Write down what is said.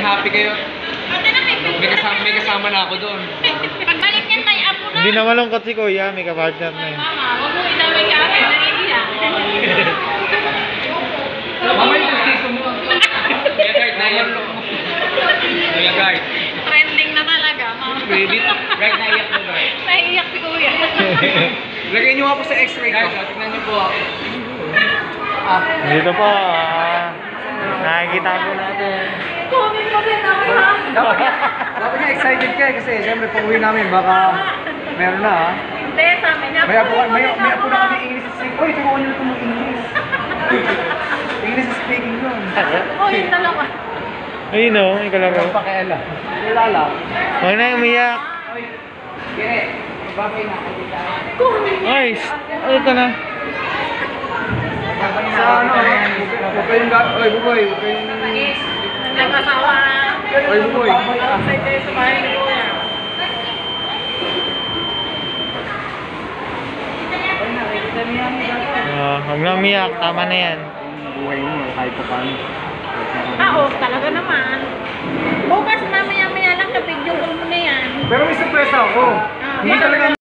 maging happy kayo. May May kasama, may kasama na ako doon. Pagbalik niyan tayo, apo na. Hindi na malungkot si Kuya, may kapartner na eh. Mama, huwag mo ilaway ka akin, naiiyak. Mama yung gusto mo. Kuya Guard, naiyak ko. Kuya Guard. Trending na talaga, mama. Credit. Guard, naiyak mo guard. Naiiyak si kuya. Lagay niyo po sa x-ray ko. Guys, oh, tingnan niyo po. Ah, Dito po, ah, nakikita po natin. Kunin mo rin ako, ha? dapat nga, dapat nga excited ka eh, kasi siyempre pag uwi namin baka meron na ha. Hindi, sabi niya. May apo, may, may apo na kami English speaking. Uy, turuan niyo na ito mag-English. English speaking yun. Oh, yung dalawa. Ayun o, may kalaro. Walang pakiala. Wala lang. Huwag na umiyak. Uy, kire, babay na. Ay, ay, ito na. Sa ano, huwag kayong ga... Uy, buboy, huwag kayong... Nag-asawa. Uy, buboy. Outside kayo sa bahay ni kuya. Ah, huwag na umiyak, tama na yan. Buhay mo, kahit pa paano. Ah, oh, talaga naman. Bukas mamaya-maya lang, call mo na yan. Pero may surpresa ako. Ah, Hindi talaga